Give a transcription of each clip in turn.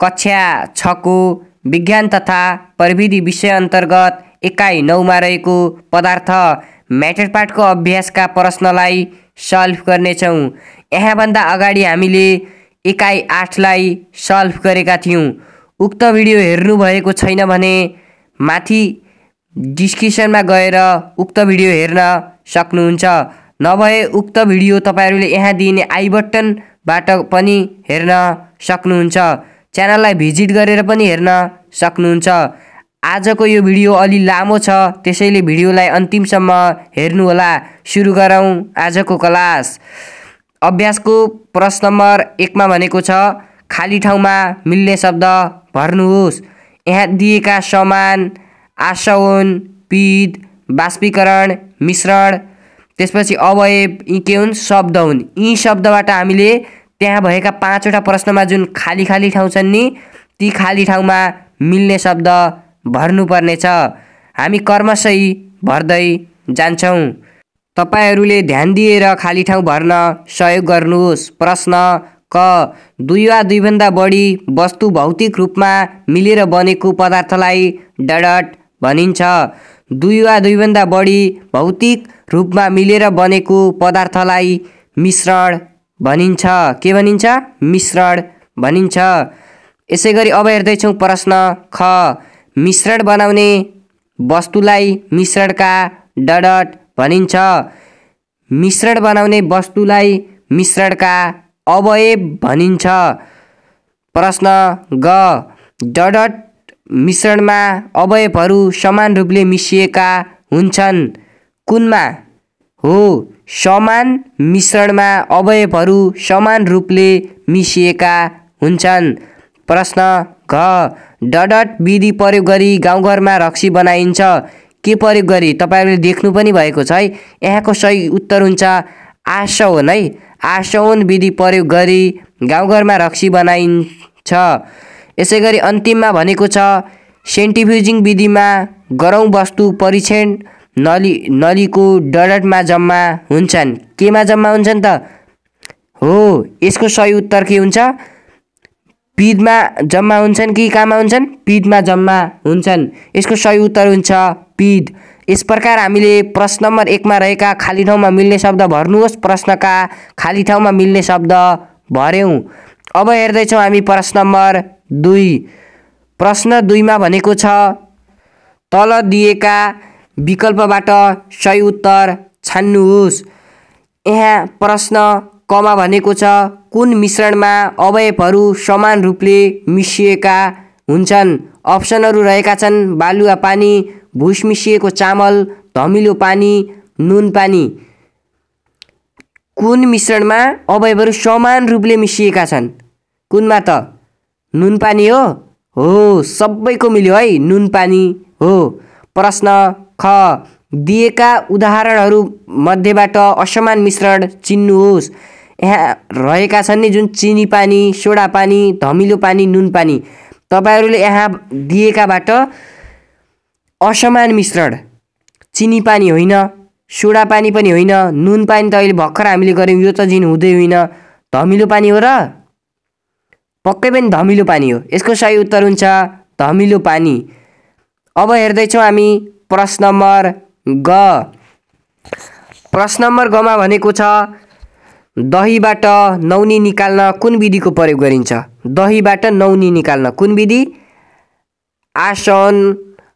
कक्षा छको विज्ञान तथा प्रविधि विषय अन्तर्गत एकाइ नौमा रहेको पदार्थ म्याटर पाठको अभ्यासका प्रश्नलाई सल्भ गर्नेछौँ। यहाँभन्दा अगाडि हामीले एकाइ आठलाई सल्भ गरेका थियौँ। उक्त भिडियो हेर्नुभएको छैन भने माथि डिस्क्रिप्सनमा गएर उक्त भिडियो हेर्न सक्नुहुन्छ। नभए उक्त भिडियो तपाईँहरूले यहाँ दिइने आई बटनबाट पनि हेर्न सक्नुहुन्छ। च्यानललाई भिजिट गरेर पनि हेर्न सक्नुहुन्छ। आजको यो भिडियो अलि लामो छ त्यसैले भिडियोलाई अन्तिमसम्म हेर्नुहोला। सुरु गरौँ आजको क्लास। अभ्यासको प्रश्न नम्बर एकमा भनेको छ खाली ठाउँमा मिल्ने शब्द भर्नुहोस्। यहाँ दिएका समान आशवन पिद बाष्पीकरण मिश्रण त्यसपछि अवयव यी के हुन्? शब्द हुन्। यी शब्दबाट हामीले त्यहाँ भएका पाँचवटा प्रश्नमा जुन खाली खाली ठाउँ छन् नि ती खाली ठाउँमा मिल्ने शब्द भर्नुपर्नेछ। हामी कर्मशै भर्दै जान्छौँ। तपाईँहरूले ध्यान दिएर खाली ठाउँ भर्न सहयोग गर्नुहोस्। प्रश्न क दुई वा दुईभन्दा बढी वस्तु भौतिक रूपमा मिलेर बनेको पदार्थलाई डडट भनिन्छ। दुई वा दुईभन्दा बढी भौतिक रूपमा मिलेर बनेको पदार्थलाई मिश्रण भनिन्छ। के भनिन्छ? मिश्रण भनिन्छ। यसै गरी अब हेर्दैछौँ प्रश्न ख। मिश्रण बनाउने वस्तुलाई मिश्रणका डडट भनिन्छ। मिश्रण बनाउने वस्तुलाई मिश्रणका अवयव भनिन्छ। प्रश्न ग। डडट मिश्रणमा अवयवहरू समान रूपले मिसिएका हुन्छन्। कुनमा? हो। समान मिश्रणमा अवयवहरू समान रूपले मिसिएका हुन्छन्। प्रश्न घ डडट विधि प्रयोग गरी गाउँघरमा रक्सी बनाइन्छ के प्रयोग गरी? तपाईँहरूले देख्नु पनि भएको छ है। यहाँको सही उत्तर हुन्छ आशवन है। आशवन विधि प्रयोग गरी गाउँघरमा रक्सी बनाइन्छ। यसै गरी अन्तिममा भनेको छ सेन्टिफ्युजिङ विधिमा गरौँ वस्तु परीक्षण नली नलीको डडटमा जम्मा हुन्छन्। केमा जम्मा हुन्छन् त? हो यसको सही उत्तर के हुन्छ? पिदमा जम्मा हुन्छन् कि कहाँमा हुन्छन्? पिदमा जम्मा हुन्छन्। यसको सही उत्तर हुन्छ पिद यस प्रकार हामीले प्रश्न नम्बर एकमा रहेका खाली ठाउँमा मिल्ने शब्द भर्नुहोस्। प्रश्नका खाली ठाउँमा मिल्ने शब्द भर्यौँ। अब हेर्दैछौँ हामी प्रश्न नम्बर दुई। प्रश्न दुईमा भनेको छ तल दिएका विकल्पबाट सही उत्तर छान्नुहोस्। यहाँ प्रश्न कमा भनेको छ कुन मिश्रणमा अवयवहरू समान रूपले मिसिएका हुन्छन्? अप्सनहरू रहेका छन् बालुवा पानी भुस मिसिएको चामल धमिलो पानी नुन पानी। कुन मिश्रणमा अवयवहरू समान रूपले मिसिएका छन्? कुनमा त नुन पानी हो? हो सबैको मिल्यो है नुन पानी हो। प्रश्न ख. दिएका उदाहरणहरू मध्येबाट असमान मिश्रण चिन्नुहोस्। यहाँ रहेका छन् नि जुन चिनी पानी सोडा पानी धमिलो पानी नुन पानी। तपाईँहरूले यहाँ दिएकाबाट असमान मिश्रण। चिनी पानी होइन सोडा पानी पनि होइन नुन पानी त अहिले भर्खर हामीले गऱ्यौँ यो त जिन हुँदै होइन। धमिलो पानी हो र? पक्कै पनि धमिलो पानी हो। यसको सही उत्तर हुन्छ धमिलो पानी। अब हेर्दैछौँ हामी प्रश्न नम्बर ग। प्रश्न नम्बर गमा भनेको छ दहीबाट नौनी निकाल्न कुन विधिको प्रयोग गरिन्छ? दहीबाट नौनी निकाल्न कुन विधि? आसन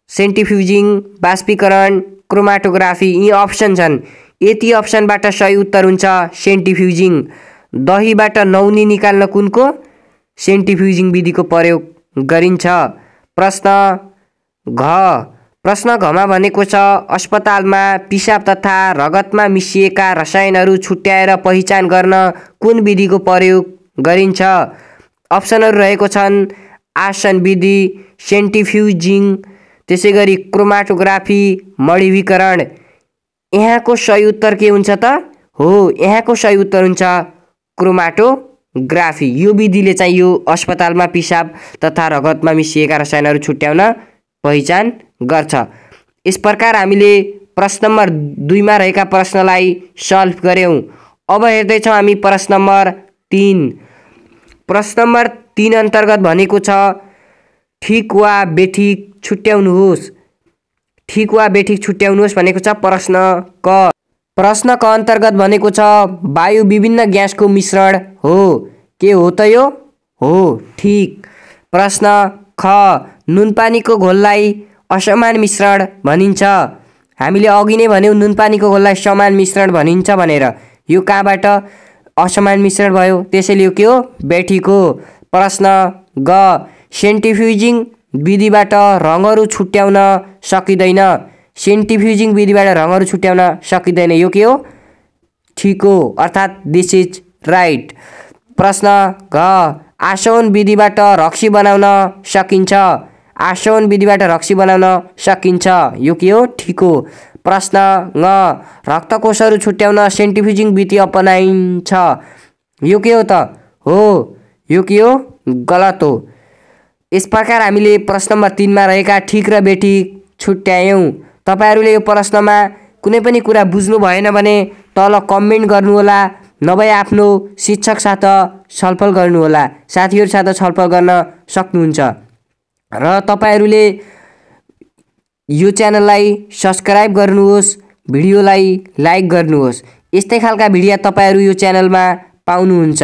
सेन्टिफ्युजिङ बाष्पीकरण क्रोमाटोग्राफी यी अप्सन छन्। यति अप्सनबाट सही उत्तर हुन्छ सेन्टिफ्युजिङ दहीबाट नौनी निकाल्न कुनको सेन्टिफ्युजिङ विधिको प्रयोग गरिन्छ? प्रश्न घ। प्रश्न घमा भनेको छ अस्पतालमा पिसाब तथा रगतमा मिसिएका रसायनहरू छुट्याएर पहिचान गर्न कुन विधिको प्रयोग गरिन्छ? अप्सनहरू रहेको छन् आसन विधि सेन्टिफ्युजिङ त्यसै गरी क्रोमाटोग्राफी मडिवीकरण यहाँको सही उत्तर के हुन्छ त? हो यहाँको सही उत्तर हुन्छ क्रोमाटोग्राफी। यो विधिले चाहिँ यो अस्पतालमा पिसाब तथा रगतमा मिसिएका रसायनहरू छुट्याउन पहिचान गर्छ। यस प्रकार हामीले प्रश्न नम्बर दुईमा रहेका प्रश्नलाई सल्भ गऱ्यौँ। अब हेर्दैछौँ हामी प्रश्न नम्बर तिन। प्रश्न नम्बर तिन अन्तर्गत भनेको छ ठिक वा बेठिक छुट्याउनुहोस्। ठिक वा बेठिक छुट्याउनुहोस् भनेको छ प्रश्न क। प्रश्न क अन्तर्गत भनेको छ वायु विभिन्न ग्यासको मिश्रण हो। के हो त यो? हो ठिक। प्रश्न ख नुनपानीको घोललाई असमान मिश्रण भनिन्छ। हामीले अघि नै भन्यौँ नुनपानीको घोललाई समान मिश्रण भनिन्छ भनेर। यो कहाँबाट असमान मिश्रण भयो? त्यसैले यो के हो? बेठिक प्रश्न ग। सेन्टिफ्युजिङ विधिबाट रङहरू छुट्याउन सकिँदैन। सेन्टिफ्युजिङ विधिबाट रङहरू छुट्याउन सकिँदैन। यो के हो? ठिक हो। अर्थात् दिस इज राइट प्रश्न घ आसवन विधिबाट रक्सी बनाउन सकिन्छ। आसवन विधिबाट रक्सी बनाउन सकिन्छ। यो के हो? ठिक हो। प्रश्न ङ। रक्तकोषहरू छुट्याउन सेन्टिफ्युजिङ विधि अपनाइन्छ। यो के हो त? हो। यो के हो? गलत हो। यस प्रकार हामीले प्रश्न नम्बर तिनमा रहेका ठिक र बेठिक छुट्यायौँ। तपाईँहरूले यो प्रश्नमा कुनै पनि कुरा बुझ्नु भएन भने तल कमेन्ट गर्नुहोला नभए आफ्नो शिक्षक साथ छलफल गर्नुहोला साथीहरू साथ छलफल गर्न सक्नुहुन्छ। र तपाईँहरूले यो च्यानललाई सब्सक्राइब गर्नुहोस् भिडियोलाई लाइक गर्नुहोस्। यस्तै खालका भिडियो तपाईँहरू यो च्यानलमा पाउनुहुन्छ।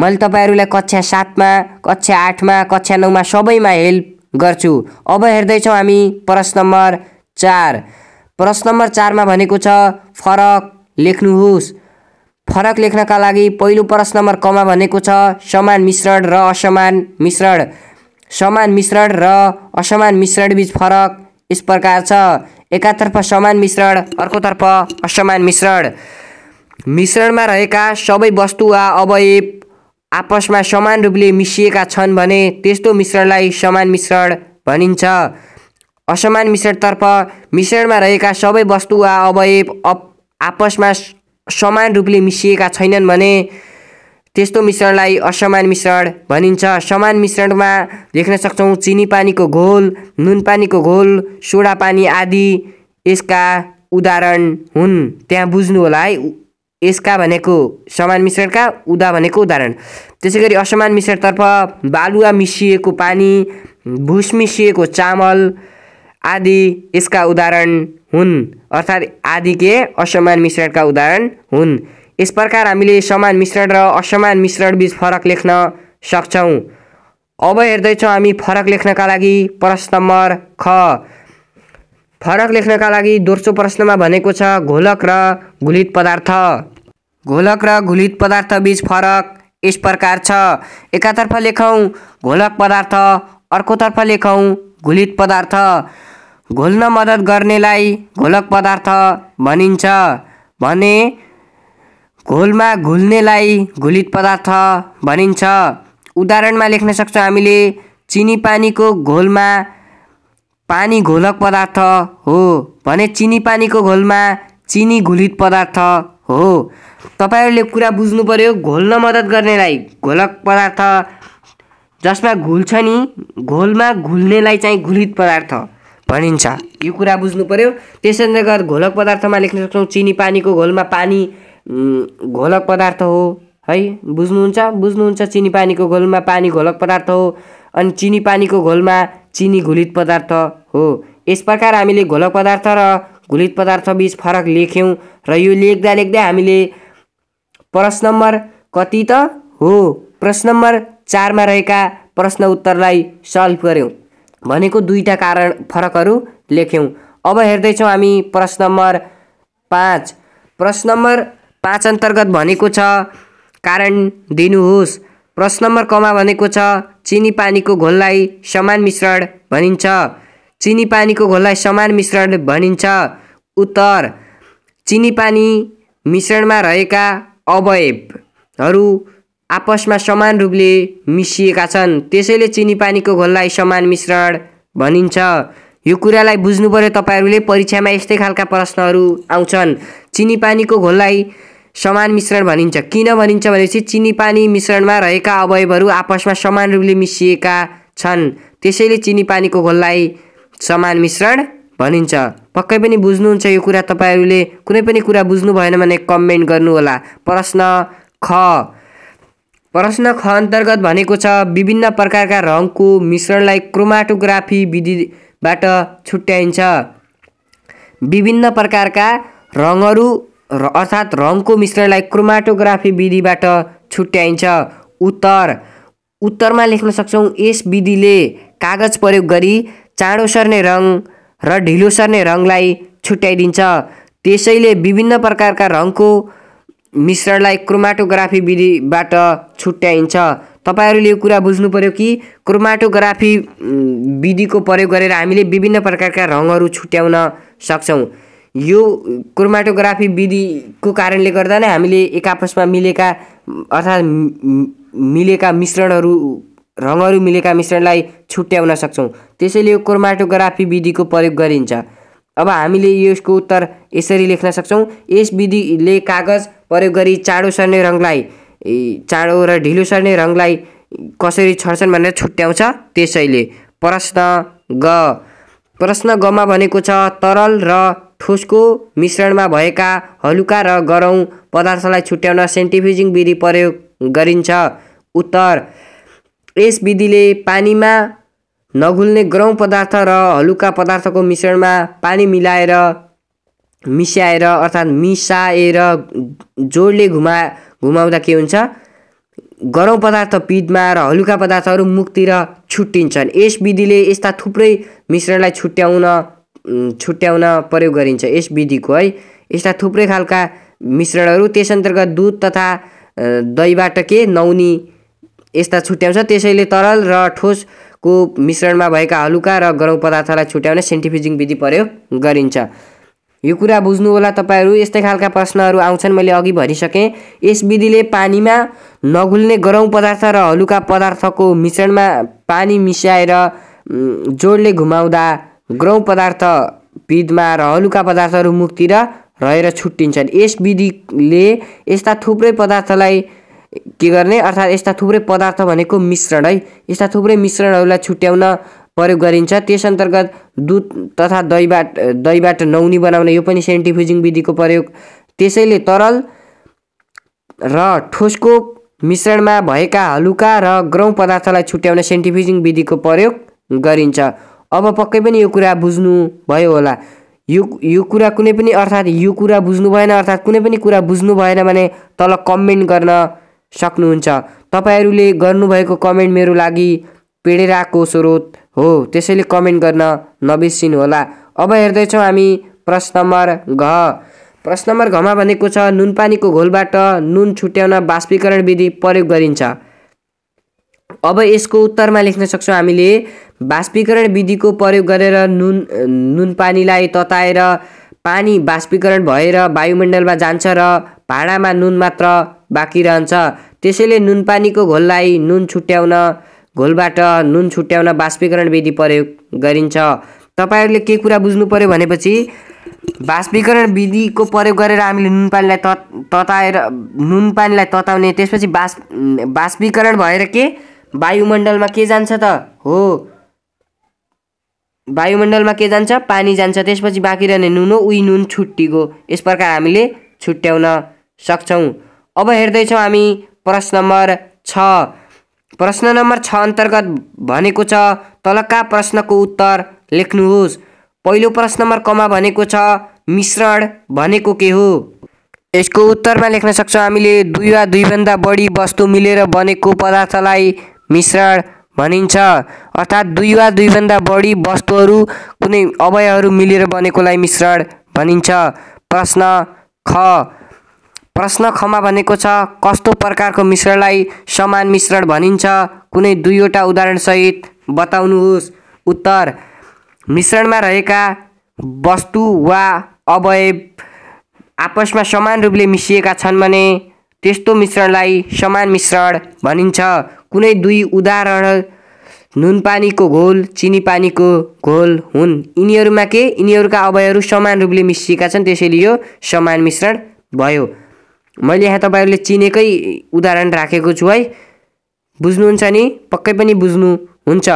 मैले तपाईँहरूलाई कक्षा सातमा कक्षा आठमा कक्षा नौमा सबैमा हेल्प गर्छु। अब हेर्दैछौँ हामी प्रश्न नम्बर चार। प्रश्न नम्बर चारमा भनेको छ फरक लेख्नुहोस्। फरक लेख्नका लागि पहिलो प्रश्न नम्बर कमा भनेको छ समान मिश्रण र असमान मिश्रण। समान मिश्रण र असमान मिश्रण बिच फरक यस प्रकार छ। एकातर्फ समान मिश्रण अर्कोतर्फ असमान मिश्रण। मिश्रणमा रहेका सबै वस्तु वा अवयव आपसमा समान रूपले मिसिएका छन् भने त्यस्तो मिश्रणलाई समान मिश्रण भनिन्छ। असमान मिश्रणतर्फ मिश्रणमा रहेका सबै वस्तु वा अवयव आपसमा समान रूपले मिसिएका छैनन् भने त्यस्तो मिश्रणलाई असमान मिश्रण भनिन्छ। समान मिश्रणमा लेख्न सक्छौँ चिनी पानीको घोल नुन पानीको घोल सोडा पानी आदि यसका उदाहरण हुन्। त्यहाँ बुझ्नु होला है यसका भनेको समान मिश्रणका उदा भनेको उदाहरण। त्यसै गरी असमान मिश्रणतर्फ बालुवा मिसिएको पानी भुस मिसिएको चामल आदि यसका उदाहरण हुन्। अर्थात् आदि के असमान मिश्रणका उदाहरण हुन्। यस प्रकार हामीले समान मिश्रण र असमान मिश्रण बिच फरक लेख्न सक्छौँ। अब हेर्दैछौँ हामी फरक लेख्नका लागि प्रश्न नम्बर ख। फरक लेख्नका लागि दोस्रो प्रश्नमा भनेको छ घोलक र घुलित पदार्थ। घोलक र घुलित पदार्थ बिच फरक यस प्रकार छ। एकातर्फ लेखौँ घोलक पदार्थ अर्कोतर्फ लेखौँ घुलित पदार्थ। घोल्न मद्दत गर्नेलाई घोलक पदार्थ भनिन्छ। भने घोलमा घुल्नेलाई घुलित पदार्थ भनिन्छ। उदाहरणमा लेख्न सक्छौँ हामीले चिनी पानीको घोलमा पानी घोलक पदार्थ हो भने चिनी पानीको घोलमा चिनी घुलित पदार्थ हो। तपाईँहरूले कुरा बुझ्नु पऱ्यो घोल्न मद्दत गर्नेलाई घोलक पदार्थ। जसमा घुल्छ नि घोलमा घुल्नेलाई चाहिँ घुलित पदार्थ भनिन्छ। यो कुरा बुझ्नु पऱ्यो त्यस अन्तर्गत घोलक पदार्थमा लेख्न सक्छौँ चिनी पानीको घोलमा पानी घोलक पदार्थ हो है? बुझ्नुहुन्छ? बुझ्नुहुन्छ चिनी पानीको घोलमा पानी घोलक पदार्थ हो अनि चिनी पानीको घोलमा चिनी घुलित पदार्थ हो। यस प्रकार हामीले घोलक पदार्थ र घुलित पदार्थ बिच फरक लेख्यौँ र यो लेख्दा लेख्दै हामीले प्रश्न नम्बर कति त? हो। प्रश्न नम्बर चारमा रहेका प्रश्न उत्तरलाई सल्भ गऱ्यौँ। भनेको दुईवटा कारण फरकहरू लेख्यौँ। अब हेर्दैछौँ हामी प्रश्न नम्बर पाँच। प्रश्न नम्बर पाँच अन्तर्गत भनेको छ। कारण दिनुहोस्। प्रश्न नम्बर कमा भनेको छ चिनी पानीको घोललाई समान मिश्रण भनिन्छ। चिनी पानीको घोललाई समान मिश्रण भनिन्छ। उत्तर चिनी पानी मिश्रणमा रहेका अवयवहरू आपसमा समान रूपले मिसिएका छन्। त्यसैले चिनी पानीको घोललाई समान मिश्रण भनिन्छ। यो कुरालाई बुझ्नु पऱ्यो तपाईँहरूले परीक्षामा यस्तै खालका प्रश्नहरू आउँछन्। चिनी पानीको घोललाई समान मिश्रण भनिन्छ। किन भनिन्छ भनेपछि चिनी पानी मिश्रणमा रहेका अवयवहरू आपसमा समान रूपले मिसिएका छन्। त्यसैले चिनी पानीको घोललाई समान मिश्रण भनिन्छ। पक्कै पनि बुझ्नुहुन्छ यो कुरा तपाईँहरूले। कुनै पनि कुरा बुझ्नु भएन भने कमेन्ट गर्नुहोला। प्रश्न ख। प्रश्न ख अन्तर्गत भनेको छ विभिन्न प्रकारका रङको मिश्रणलाई क्रोमाटोग्राफी विधिबाट छुट्याइन्छ। विभिन्न प्रकारका रङहरू र अर्थात् रङको मिश्रणलाई क्रोमाटोग्राफी विधिबाट छुट्याइन्छ। उत्तर। उत्तरमा लेख्न सक्छौँ यस विधिले कागज प्रयोग गरी चाँडो सर्ने रङ र ढिलो सर्ने रङलाई छुट्याइदिन्छ। त्यसैले विभिन्न प्रकारका रङको मिश्रणलाई क्रोमाटोग्राफी विधिबाट छुट्याइन्छ। तपाईँहरूले यो कुरा बुझ्नु पऱ्यो कि क्रोमाटोग्राफी विधिको प्रयोग गरेर हामीले विभिन्न प्रकारका रङहरू छुट्याउन सक्छौँ। यो क्रोमाटोग्राफी विधिको कारणले गर्दा नै हामीले एक आपसमा मिलेका अर्थात् मिलेका मिश्रणहरू रङहरू मिलेका मिश्रणलाई छुट्याउन सक्छौँ। त्यसैले यो क्रोमाटोग्राफी विधिको प्रयोग गरिन्छ। अब हामीले यसको उत्तर यसरी लेख्न सक्छौँ। यस विधिले कागज प्रयोग गरी चाँडो सर्ने रङलाई चाँडो र ढिलो सर्ने रङलाई कसरी छर्छन् भनेर छुट्याउँछ त्यसैले। प्रश्न ग। प्रश्न गमा भनेको छ तरल र ठोसको मिश्रणमा भएका हलुका र गरौँ पदार्थलाई छुट्याउन सेन्टिफिजिङ विधि प्रयोग गरिन्छ। उत्तर यस विधिले पानीमा नघुल्ने गरौँ पदार्थ र हलुका पदार्थको मिश्रणमा पानी मिलाएर मिसाएर अर्थात् मिसाएर जोडले घुमा घुमाउँदा के हुन्छ? गरौँ पदार्थ पिदमा र हलुका पदार्थहरू मुखतिर छुट्टिन्छन्। यस विधिले यस्ता थुप्रै मिश्रणलाई छुट्याउन छुट्याउन प्रयोग गरिन्छ यस विधिको है। यस्ता थुप्रै खालका मिश्रणहरू त्यस अन्तर्गत दुध तथा दहीबाट के नौनी यस्ता छुट्याउँछ। त्यसैले तरल र ठोसको मिश्रणमा भएका हलुका र गरौँ पदार्थलाई छुट्याउन सेन्टिफिजिङ विधि प्रयोग गरिन्छ। यो कुरा बुझ्नु होला तपाईँहरू। यस्तै खालका प्रश्नहरू आउँछन् मैले अघि भनिसकेँ। यस विधिले पानीमा नघुल्ने गरौँ पदार्थ र हलुका पदार्थको मिश्रणमा पानी मिसाएर जोडले घुमाउँदा गरौँ पदार्थ पिदमा र हलुका पदार्थहरू मुखतिर रहेर छुट्टिन्छन्। यस विधिले यस्ता थुप्रै पदार्थलाई के गर्ने? अर्थात् यस्ता थुप्रै पदार्थ भनेको मिश्रण है। यस्ता थुप्रै मिश्रणहरूलाई छुट्याउन प्रयोग गरिन्छ। त्यस अन्तर्गत दुध तथा दहीबाट दहीबाट नौनी बनाउने यो पनि सेन्टिफिजिङ विधिको प्रयोग। त्यसैले तरल र ठोसको मिश्रणमा भएका हलुका र ग्रौँ पदार्थलाई छुट्याउन सेन्टिफिजिङ विधिको प्रयोग गरिन्छ। अब पक्कै पनि यो कुरा बुझ्नु भयो होला। यो यो कुरा कुनै पनि अर्थात् यो कुरा बुझ्नु भएन अर्थात् कुनै पनि कुरा बुझ्नु भएन भने तल कमेन्ट गर्न सक्नुहुन्छ। तपाईँहरूले गर्नुभएको कमेन्ट मेरो लागि प्रेरणाको स्रोत हो। त्यसैले कमेन्ट गर्न नबिर्सिनु होला। अब हेर्दैछौँ हामी प्रश्न नम्बर घ। प्रश्न नम्बर घमा भनेको छ नुनपानीको घोलबाट नुन छुट्याउन बाष्पीकरण विधि प्रयोग गरिन्छ। अब यसको उत्तरमा लेख्न सक्छौँ हामीले बाष्पीकरण विधिको प्रयोग गरेर नुन नुन पानीलाई तताएर पानी बाष्पीकरण भएर वायुमण्डलमा जान्छ र भाँडामा नुन मात्र बाँकी रहन्छ। त्यसैले नुन पानीको घोललाई नुन छुट्याउन घोलबाट नुन छुट्याउन बाष्पीकरण विधि प्रयोग गरिन्छ। तपाईँहरूले के कुरा बुझ्नु पऱ्यो भनेपछि बाष्पीकरण विधिको प्रयोग गरेर हामीले नुन पानीलाई तताएर नुन पानीलाई तताउने त्यसपछि बाष्प बाष्पीकरण भएर के? वायुमण्डलमा के जान्छ त? हो। वायुमण्डलमा के जान्छ? पानी जान्छ। त्यसपछि बाँकी रहने नुन उही नुन छुट्टिगयो यस प्रकार हामीले छुट्याउन सक्छौँ। अब हेर्दैछौँ हामी प्रश्न नम्बर छ। प्रश्न नम्बर छ अन्तर्गत भनेको छ तलका प्रश्नको उत्तर लेख्नुहोस्? पहिलो प्रश्न नम्बर कमा भनेको छ मिश्रण भनेको के हो? यसको उत्तरमा लेख्न सक्छौँ हामीले दुई वा दुईभन्दा बढी वस्तु मिलेर बनेको पदार्थलाई मिश्रण भनिन्छ। अर्थात् दुई वा दुईभन्दा बढी वस्तुहरू कुनै अवयवहरू मिलेर बनेकोलाई मिश्रण भनिन्छ। प्रश्न ख। प्रश्न खमा भनेको छ कस्तो प्रकारको मिश्रणलाई समान मिश्रण भनिन्छ? कुनै दुईवटा उदाहरणसहित बताउनुहोस्। उत्तर मिश्रणमा रहेका वस्तु वा अवयव आपसमा समान रूपले मिसिएका छन् भने त्यस्तो मिश्रणलाई समान मिश्रण भनिन्छ। कुनै दुई उदाहरण। नुन पानीको घोल चिनी पानीको घोल हुन्। यिनीहरूमा के? यिनीहरूका अवयवहरू समान रूपले मिसिएका छन् त्यसैले यो समान मिश्रण भयो। मैले यहाँ तपाईँहरूले चिनेकै उदाहरण राखेको छु है। बुझ्नुहुन्छ नि? पक्कै पनि बुझ्नुहुन्छ।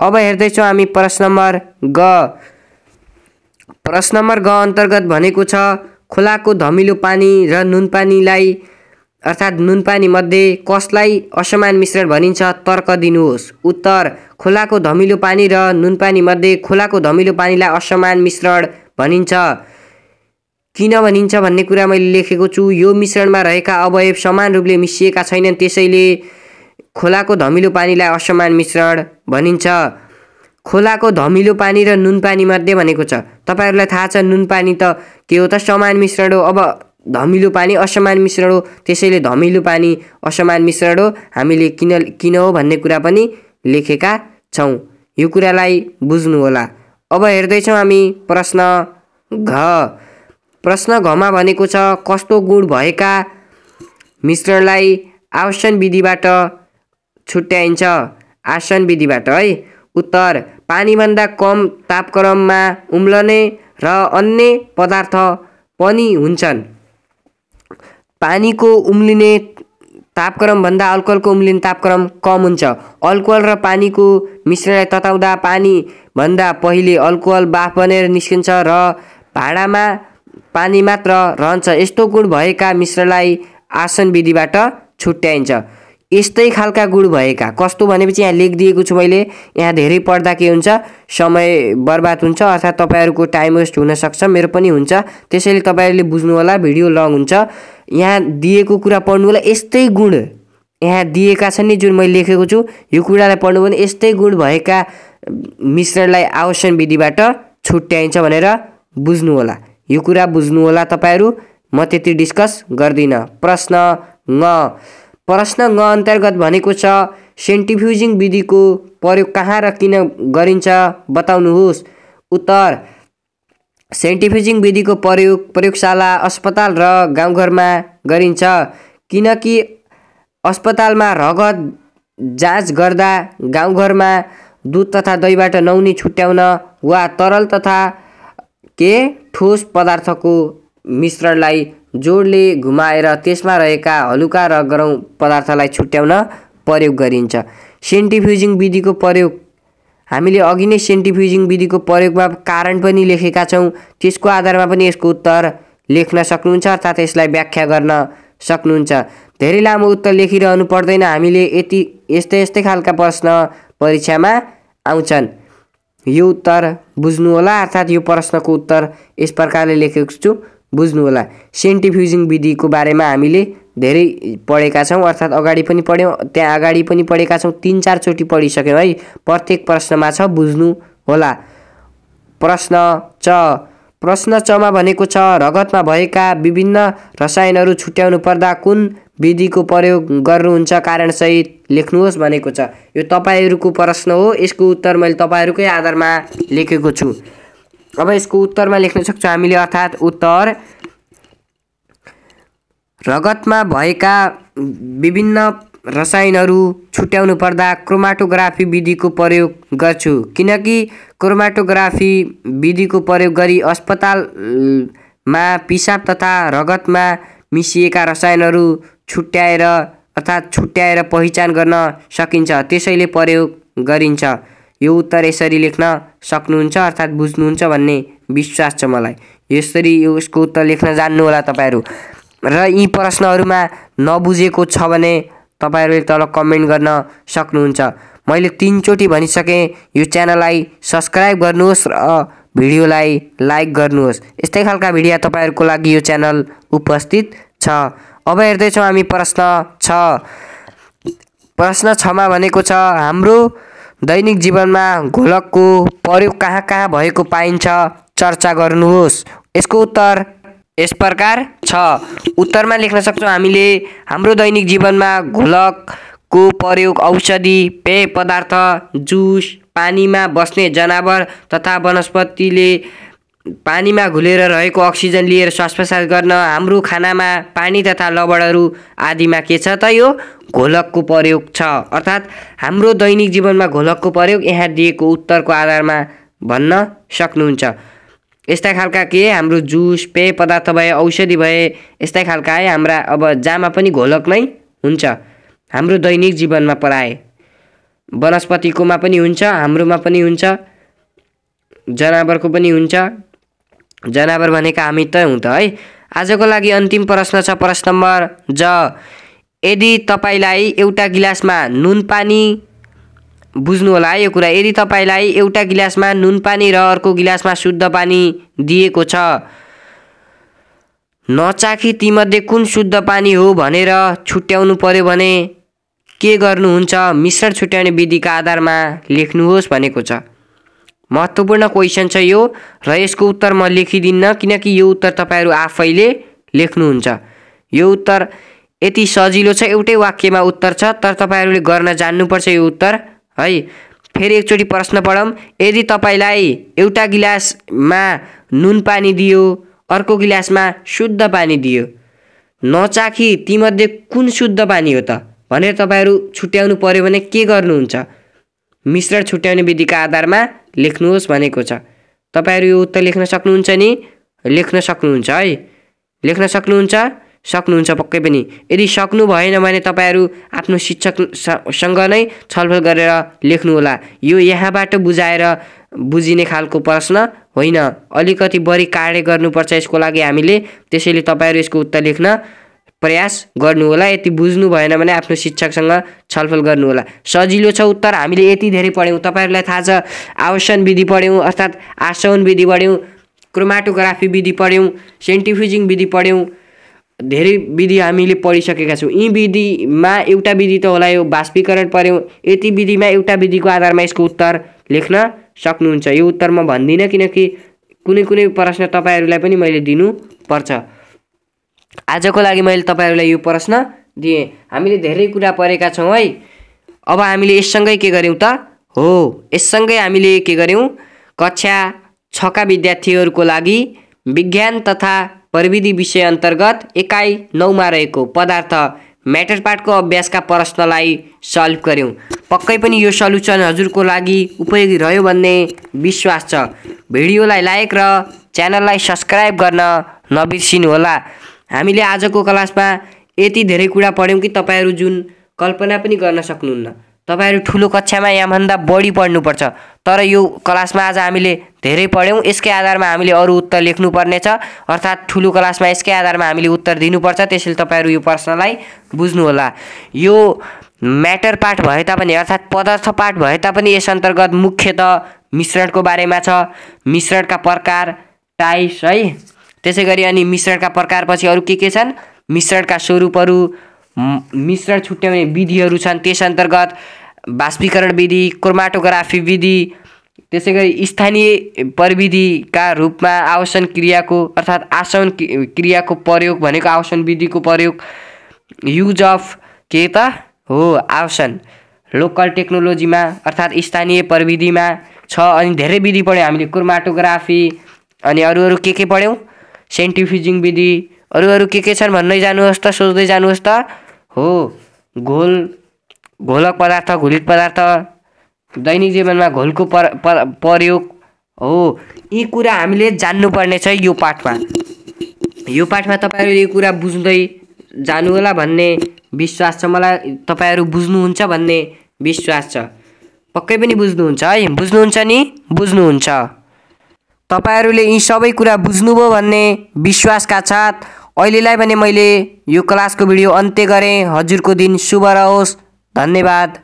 अब हेर्दैछौँ हामी प्रश्न नम्बर ग। प्रश्न नम्बर ग अन्तर्गत भनेको छ खोलाको धमिलो पानी र नुन पानीलाई अर्थात् नुनपानीमध्ये कसलाई असमान मिश्रण भनिन्छ तर्क दिनुहोस्। उत्तर खोलाको धमिलो पानी र नुनपानीमध्ये खोलाको धमिलो पानीलाई असमान मिश्रण भनिन्छ। किन भनिन्छ भन्ने कुरा मैले लेखेको छु। यो मिश्रणमा रहेका अवयव समान रूपले मिसिएका छैनन् त्यसैले खोलाको धमिलो पानीलाई असमान मिश्रण भनिन्छ। खोलाको धमिलो पानी र नुन पानीमध्ये भनेको छ। तपाईँहरूलाई थाहा छ नुन पानी त के हो त? समान मिश्रण हो। अब धमिलो पानी असमान मिश्रण हो। त्यसैले धमिलो पानी असमान मिश्रण हो। हामीले किन किन हो भन्ने कुरा पनि लेखेका छौँ। यो कुरालाई बुझ्नु होला। अब हेर्दैछौँ हामी प्रश्न घ। प्रश्न घमा भनेको छ कस्तो गुण भएका मिश्रणलाई आसन विधिबाट छुट्याइन्छ? आसन विधिबाट है? उत्तर पानीभन्दा कम तापक्रममा उम्लने र अन्य पदार्थ पनि हुन्छन्। पानीको उम्लिने तापक्रमभन्दा अल्कोहलको उम्लिने तापक्रम कम हुन्छ। अल्कोहल र पानीको मिश्रणलाई तताउँदा पानीभन्दा पहिले अल्कोहल बाफ बनेर निस्किन्छ र भाँडामा पानी मात्र रहन्छ। यस्तो गुण भएका मिश्रणलाई आसन विधिबाट छुट्याइन्छ। यस्तै खालका गुण भएका। कस्तो भनेपछि यहाँ लेखिदिएको छु मैले। यहाँ धेरै पढ्दा के हुन्छ? समय बर्बाद हुन्छ अर्थात् तपाईँहरूको टाइम वेस्ट हुनसक्छ मेरो पनि हुन्छ। त्यसैले तपाईँहरूले बुझ्नु होला भिडियो लङ हुन्छ। यहाँ दिएको कुरा पढ्नु होला यस्तै गुण। यहाँ दिएका छन् नि जुन मैले लेखेको छु यो कुरालाई पढ्नु भने यस्तै गुण भएका मिश्रणलाई आवश्यक विधिबाट छुट्याइन्छ भनेर बुझ्नु होला। यो कुरा बुझ्नु होला तपाईँहरू म त्यति डिस्कस गर्दिनँ। प्रश्न ङ। प्रश्न ग अन्तर्गत भनेको छ सेन्टिफ्युजिङ विधिको प्रयोग कहाँ र किन गरिन्छ? बताउनुहोस्। उत्तर सेन्टिफ्युजिङ विधिको प्रयोग प्रयोगशाला अस्पताल र गाउँघरमा गरिन्छ। किनकि अस्पतालमा रगत जाँच गर्दा गाउँघरमा दुध तथा दहीबाट नौनी छुट्याउन वा तरल तथा के ठोस पदार्थको मिश्रणलाई जोडले घुमाएर त्यसमा रहेका हलुका र गरौँ पदार्थलाई छुट्याउन प्रयोग गरिन्छ। सेन्टिफ्युजिङ विधिको प्रयोग हामीले अघि नै सेन्टिफ्युजिङ विधिको प्रयोगमा कारण पनि लेखेका छौँ। त्यसको आधारमा पनि यसको उत्तर लेख्न सक्नुहुन्छ अर्थात् यसलाई व्याख्या गर्न सक्नुहुन्छ। धेरै लामो उत्तर लेखिरहनु पर्दैन। हामीले यति यस्तै यस्तै खालका प्रश्न परीक्षामा आउँछन्। यो उत्तर बुझ्नु होला अर्थात् यो प्रश्नको उत्तर यस प्रकारले लेखेको छु बुझ्नु होला। सेन्टिफ्युजिङ विधिको बारेमा हामीले धेरै पढेका छौँ अर्थात् अगाडि पनि पढ्यौँ त्यहाँ अगाडि पनि पढेका छौँ तिन चारचोटि पढिसक्यौँ है। प्रत्येक प्रश्नमा छ बुझ्नु होला। प्रश्न च। प्रश्न चमा भनेको छ रगतमा भएका विभिन्न रसायनहरू छुट्याउनु पर्दा कुन विधिको प्रयोग गर्नुहुन्छ कारणसहित लेख्नुहोस् भनेको छ। यो तपाईँहरूको प्रश्न हो यसको उत्तर मैले तपाईँहरूकै आधारमा लेखेको छु। अब यसको उत्तरमा लेख्न सक्छौँ हामीले अर्थात् उत्तर। रगतमा भएका विभिन्न रसायनहरू छुट्याउनु पर्दा क्रोमाटोग्राफी विधिको प्रयोग गर्छु। किनकि क्रोमाटोग्राफी विधिको प्रयोग गरी अस्पतालमा पिसाब तथा रगतमा मिसिएका रसायनहरू छुट्याएर अर्थात् छुट्याएर पहिचान गर्न सकिन्छ। त्यसैले प्रयोग गरिन्छ। यो उत्तर यसरी लेख्न सक्नुहुन्छ अर्थात् बुझ्नुहुन्छ भन्ने विश्वास छ मलाई। यसरी यो यसको उत्तर लेख्न जान्नु होला तपाईँहरू। र यी प्रश्नहरूमा नबुझेको छ भने तपाईँहरूले तल कमेन्ट गर्न सक्नुहुन्छ। मैले तिनचोटि भनिसकेँ यो च्यानललाई सब्सक्राइब गर्नुहोस् र भिडियोलाई लाइक गर्नुहोस्। यस्तै खालका भिडियो तपाईँहरूको लागि यो च्यानल उपस्थित छ। अब हेर्दैछौँ हामी प्रश्न छ। प्रश्न छमा भनेको छ हाम्रो दैनिक जीवनमा घोलकको प्रयोग कहाँ कहाँ भएको पाइन्छ? चर्चा गर्नुहोस्। यसको उत्तर यस प्रकार छ। उत्तरमा लेख्न सक्छौँ हामीले हाम्रो दैनिक जीवनमा घोलकको प्रयोग औषधि पेय पदार्थ जुस पानीमा बस्ने जनावर तथा वनस्पतिले पानीमा घुलेर रहेको अक्सिजन लिएर श्वास प्रश्वास गर्न हाम्रो खानामा पानी तथा लवणहरू आदिमा के छ त यो? घोलकको प्रयोग छ। अर्थात् हाम्रो दैनिक जीवनमा घोलकको प्रयोग यहाँ दिएको उत्तरको आधारमा भन्न सक्नुहुन्छ। यस्ता खालका के? हाम्रो जुस पेय पदार्थ भए औषधि भए यस्तै खालका है हाम्रा अब जहाँमा पनि घोलक नै हुन्छ। हाम्रो दैनिक जीवनमा पराए वनस्पतिकोमा पनि हुन्छ हाम्रोमा पनि हुन्छ जनावरको पनि हुन्छ। जनावर भनेका हामी त हुँ त है। आजको लागि अन्तिम प्रश्न छ प्रश्न नम्बर ज। यदि तपाईँलाई एउटा गिलासमा नुन पानी बुझ्नु होला है यो कुरा यदि तपाईँलाई एउटा गिलासमा नुन पानी र अर्को गिलासमा शुद्ध पानी दिएको छ नचाखी तीमध्ये कुन शुद्ध पानी हो भनेर छुट्याउनु पर्यो भने के गर्नुहुन्छ? मिश्रण छुट्याउने विधिका आधारमा लेख्नुहोस् भनेको छ। महत्त्वपूर्ण क्वेसन छ यो र यसको उत्तर म लेखिदिन्न किनकि यो उत्तर तपाईँहरू आफैले लेख्नुहुन्छ। यो उत्तर यति सजिलो छ एउटै वाक्यमा उत्तर छ तर तपाईँहरूले गर्न जान्नुपर्छ यो उत्तर है। फेरि एकचोटि प्रश्न पढौँ। यदि तपाईँलाई एउटा गिलासमा नुन पानी दियो अर्को गिलासमा शुद्ध पानी दियो नचाखी तीमध्ये कुन शुद्ध पानी हो त? भनेर तपाईँहरू छुट्याउनु पऱ्यो भने के गर्नुहुन्छ? मिश्रण छुट्याउने विधिका आधारमा लेख्नुहोस् भनेको छ। तपाईँहरू यो उत्तर लेख्न सक्नुहुन्छ नि? लेख्न सक्नुहुन्छ है। लेख्न सक्नुहुन्छ? सक्नुहुन्छ पक्कै पनि। यदि सक्नु भएन भने तपाईँहरू आफ्नो शिक्षकसँग नै छलफल गरेर लेख्नुहोला। यो यहाँबाट बुझाएर बुझिने खालको प्रश्न होइन। अलिकति बढी कार्य गर्नुपर्छ यसको लागि हामीले त्यसैले तपाईँहरू यसको उत्तर लेख्न प्रयास गर्नुहोला। यति बुझ्नु भएन भने आफ्नो शिक्षकसँग छलफल गर्नुहोला। सजिलो छ उत्तर। हामीले यति धेरै पढ्यौँ। तपाईँहरूलाई थाहा छ आवासन विधि पढ्यौँ अर्थात् आसवन विधि पढ्यौँ क्रोमाटोग्राफी विधि पढ्यौँ सेन्टिफिजिङ विधि पढ्यौँ। धेरै विधि हामीले पढिसकेका छौँ। यी विधिमा एउटा विधि त होला यो बाष्पीकरण पढ्यौँ यति विधिमा एउटा विधिको आधारमा यसको उत्तर लेख्न सक्नुहुन्छ। यो उत्तर म भन्दिनँ किनकि कुनै कुनै प्रश्न तपाईँहरूलाई पनि मैले दिनुपर्छ। आजको लागि मैले तपाईँहरूलाई यो प्रश्न दिएँ। हामीले धेरै कुरा पढेका छौँ है। अब हामीले यससँगै के गऱ्यौँ त? हो यससँगै हामीले के गऱ्यौँ? कक्षा छका विद्यार्थीहरूको लागि विज्ञान तथा प्रविधि विषय अन्तर्गत एकाइ नौमा रहेको पदार्थ म्याटर पार्टको अभ्यासका प्रश्नलाई सल्भ गऱ्यौँ। पक्कै पनि यो सल्युसन हजुरको लागि उपयोगी रह्यो भन्ने विश्वास छ। भिडियोलाई लाइक र च्यानललाई सब्सक्राइब गर्न नबिर्सिनुहोला। हामीले आजको क्लासमा यति धेरै कुरा पढ्यौँ कि तपाईँहरू जुन कल्पना पनि गर्न सक्नुहुन्न। तपाईँहरू ठुलो कक्षामा यहाँभन्दा बढी पढ्नुपर्छ। तर यो क्लासमा आज हामीले धेरै पढ्यौँ यसकै आधारमा हामीले अरू उत्तर लेख्नुपर्नेछ। अर्थात् ठुलो क्लासमा यसकै आधारमा हामीले उत्तर दिनुपर्छ। त्यसैले तपाईँहरू यो प्रश्नलाई बुझ्नुहोला। यो म्याटर पाठ भए तापनि अर्थात् पदार्थ पाठ भए तापनि यस अन्तर्गत मुख्यत मिश्रणको बारेमा छ। मिश्रणका प्रकार टाइप्स है। त्यसै गरी अनि मिश्रणका प्रकारपछि अरू के के छन्? मिश्रणका स्वरूपहरू मिश्रण छुट्याउने विधिहरू छन्। त्यस अन्तर्गत बाष्पीकरण विधि क्रोमाटोग्राफी विधि त्यसै गरी स्थानीय प्रविधिका रूपमा आवासन क्रियाको अर्थात् आसन क्रियाको प्रयोग भनेको आवासन विधिको प्रयोग। युज अफ के त? हो आवासन। लोकल टेक्नोलोजीमा अर्थात् स्थानीय प्रविधिमा छ अनि धेरै विधि पढ्यौँ हामीले। क्रोमाटोग्राफी अनि अरू अरू के के पढ्यौँ? सेन्टिफिजिङ विधि अरू अरू के के छन् भन्दै जानुहोस् त सोच्दै जानुहोस् त। हो घोल घोलक पदार्थ घोलित पदार्थ दैनिक जीवनमा घोलको पर प्रयोग हो। यी कुरा हामीले जान्नुपर्ने छ यो पाठमा। यो पाठमा तपाईँहरू यो कुरा बुझ्दै जानु होला भन्ने विश्वास छ मलाई। तपाईँहरू बुझ्नुहुन्छ भन्ने विश्वास छ। पक्कै पनि बुझ्नुहुन्छ है? बुझ्नुहुन्छ नि? बुझ्नुहुन्छ। तपाईँहरूले यी सबै कुरा बुझ्नुभयो भन्ने विश्वासका साथ अहिलेलाई भने मैले यो क्लासको भिडियो अन्त्य गरेँ। हजुरको दिन शुभ रहोस्। धन्यवाद।